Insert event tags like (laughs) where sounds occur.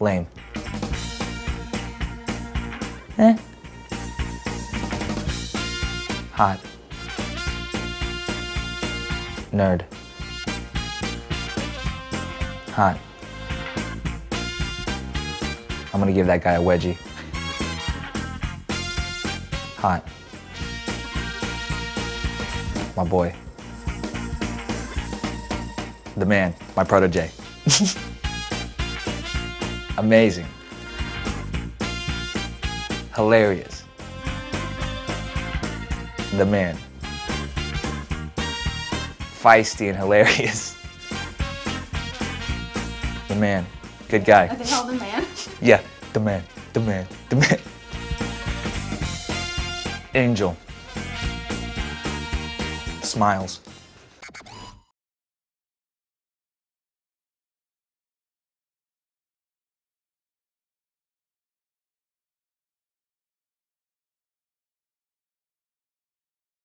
Lame. Eh. Hot. Nerd. Hot. I'm gonna give that guy a wedgie. Hot. My boy. The man, my protege. (laughs) Amazing. Hilarious. The man. Feisty and hilarious. (laughs) The man. Good guy. Are they all the man? (laughs) Yeah, the man, the man, the man. (laughs) Angel. Smiles.